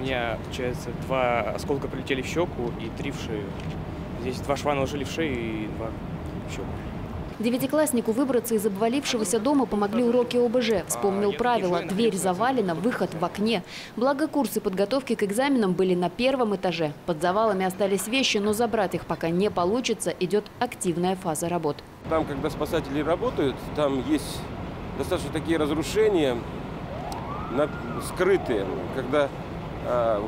меня, получается, два осколка прилетели в щеку и три в шею. Здесь два шва наложили в шею и два в щеку. Девятикласснику выбраться из обвалившегося дома помогли уроки ОБЖ. Вспомнил правило – дверь завалена, выход в окне. Благо курсы подготовки к экзаменам были на первом этаже. Под завалами остались вещи, но забрать их пока не получится. Идет активная фаза работ. Там, когда спасатели работают, там есть достаточно такие разрушения, скрытые. Когда а,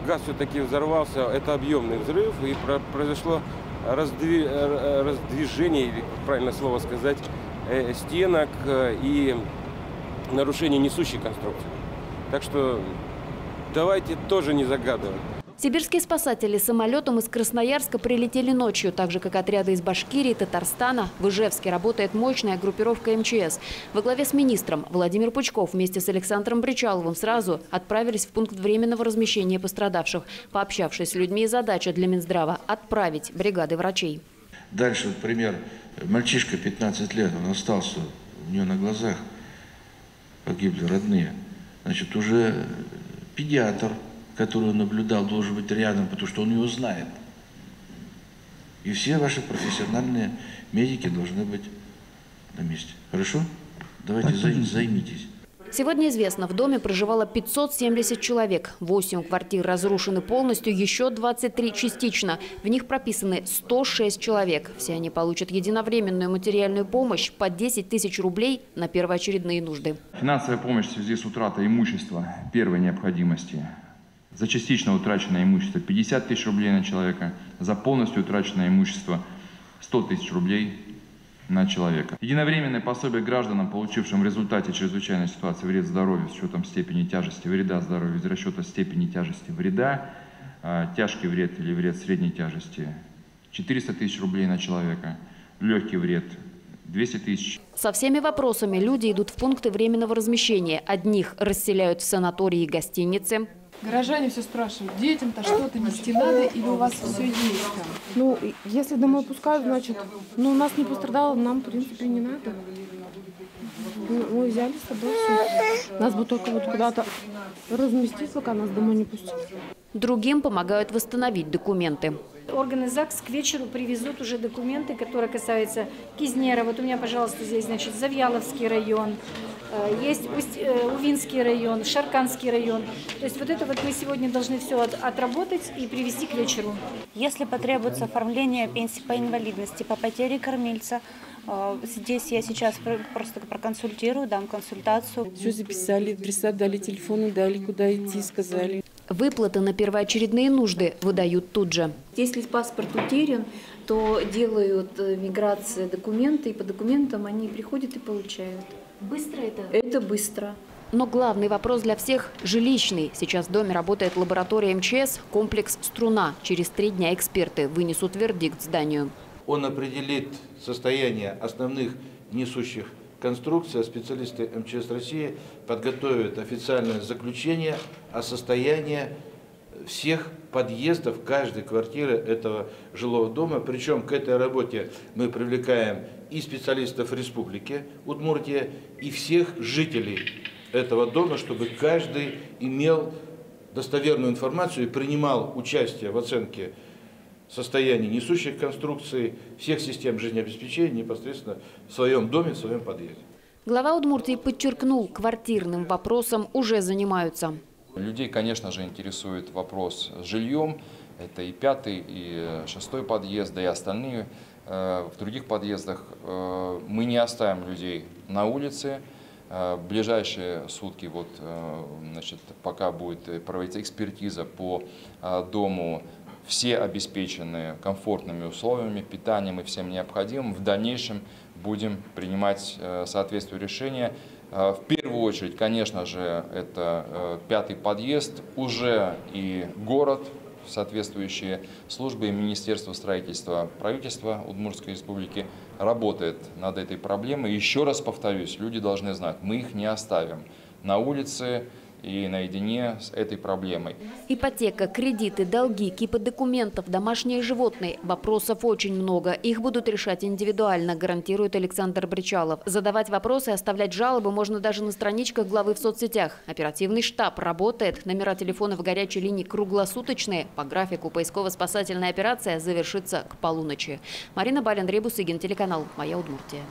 газ все-таки взорвался, это объемный взрыв, и про- произошло раздви- э, раздвижение, правильно слово сказать, э, стенок э, и нарушение несущей конструкции. Так что давайте тоже не загадывать. Сибирские спасатели самолетом из Красноярска прилетели ночью, так же, как отряды из Башкирии, Татарстана. В Ижевске работает мощная группировка МЧС. Во главе с министром Владимир Пучков вместе с Александром Бричаловым сразу отправились в пункт временного размещения пострадавших. Пообщавшись с людьми, задача для Минздрава – отправить бригады врачей. Дальше, вот пример. Мальчишка 15 лет, он остался, у него на глазах погибли родные. Значит, уже педиатр, который он наблюдал, должен быть рядом, потому что он его знает. И все ваши профессиональные медики должны быть на месте. Хорошо? Давайте зай- займитесь. Сегодня известно, в доме проживало 570 человек. 8 квартир разрушены полностью, еще 23 частично. В них прописаны 106 человек. Все они получат единовременную материальную помощь по 10 тысяч рублей на первоочередные нужды. Финансовая помощь в связи с утратой имущества первой необходимости. За частично утраченное имущество 50 тысяч рублей на человека, за полностью утраченное имущество 100 тысяч рублей на человека. Единовременное пособие гражданам, получившим в результате чрезвычайной ситуации вред здоровью с учетом степени тяжести вреда здоровью из расчета степени тяжести вреда, а, тяжкий вред или вред средней тяжести 400 тысяч рублей на человека, легкий вред 200 тысяч Со всеми вопросами люди идут в пункты временного размещения. Одних расселяют в санатории и гостиницы, Горожане все спрашивают, детям-то что-то нести надо или у вас все есть там? Ну, если домой пускают, значит, ну, у нас не пострадало, нам, в принципе, не надо. Ну, Мы взяли с тобой все. Нас бы только вот куда-то разместить, пока нас домой не пустят. другим помогают восстановить документы. Органы ЗАГС к вечеру привезут уже документы, которые касаются Кизнера. Вот у меня, пожалуйста, здесь, значит, Завьяловский район, есть Усть- э, Увинский район, Шарканский район. То есть вот это вот мы сегодня должны все отработать и привезти к вечеру. Если потребуется оформление пенсии по инвалидности, по потере кормильца, э, здесь я сейчас про- просто проконсультирую, дам консультацию. Все записали, адреса дали, телефоны дали, куда идти, сказали. Выплаты на первоочередные нужды выдают тут же. Если паспорт утерян, то делают э, миграция документы, и по документам они приходят и получают. Быстро это? Это быстро. Но главный вопрос для всех – жилищный. Сейчас в доме работает лаборатория МЧС, комплекс «Струна». Через три дня эксперты вынесут вердикт зданию. Он определит состояние основных несущих конструкций, а специалисты МЧС России подготовят официальное заключение о состоянии всех подъездов каждой квартиры этого жилого дома. Причем к этой работе мы привлекаем и специалистов республики Удмуртия, и всех жителей этого дома, чтобы каждый имел достоверную информацию и принимал участие в оценке состояния несущих конструкций всех систем жизнеобеспечения непосредственно в своем доме, в своем подъезде. Глава Удмуртии подчеркнул, квартирным вопросом уже занимаются. Людей, конечно же, интересует вопрос с жильем. Это и пятый, и шестой подъезд, да и остальные. Э, В других подъездах э, мы не оставим людей на улице. Э, В ближайшие сутки, вот, э, значит, пока будет э, проводиться экспертиза по э, дому, все обеспечены комфортными условиями, питанием и всем необходимым. В дальнейшем будем принимать э, соответствующие решения. Э, В первую очередь, конечно же, это э, пятый подъезд, уже и город, соответствующие службы и Министерство строительства правительства Удмуртской республики работает над этой проблемой. Еще раз повторюсь, люди должны знать, мы их не оставим на улице и наедине с этой проблемой. Ипотека, кредиты, долги, кипы документов, домашние животные. Вопросов очень много. Их будут решать индивидуально, гарантирует Александр Бричалов. Задавать вопросы и оставлять жалобы можно даже на страничках главы в соцсетях. Оперативный штаб работает. Номера телефонов горячей линии круглосуточные. По графику поисково-спасательная операция завершится к полуночи. Марина Балин, Ребус Игин, телеканал «Моя Удмуртия».